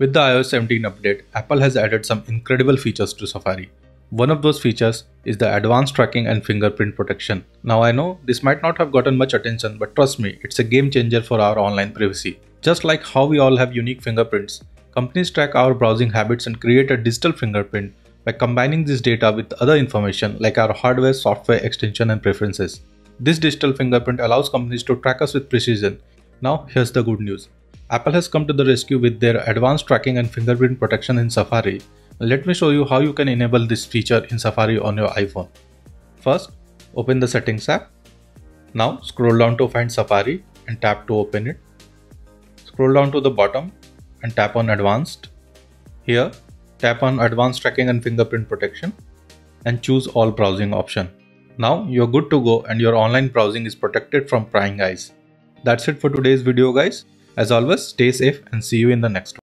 With the iOS 17 update, Apple has added some incredible features to Safari. One of those features is the advanced tracking and fingerprint protection. Now I know this might not have gotten much attention, but trust me, it's a game changer for our online privacy. Just like how we all have unique fingerprints, companies track our browsing habits and create a digital fingerprint by combining this data with other information like our hardware, software, extension and preferences. This digital fingerprint allows companies to track us with precision. Now here's the good news. Apple has come to the rescue with their advanced tracking and fingerprint protection in Safari. Let me show you how you can enable this feature in Safari on your iPhone. First, open the Settings app. Now scroll down to find Safari and tap to open it. Scroll down to the bottom and tap on Advanced. Here, tap on Advanced Tracking and Fingerprint Protection and choose All Browsing option. Now you're good to go and your online browsing is protected from prying eyes. That's it for today's video guys. As always, stay safe and see you in the next one.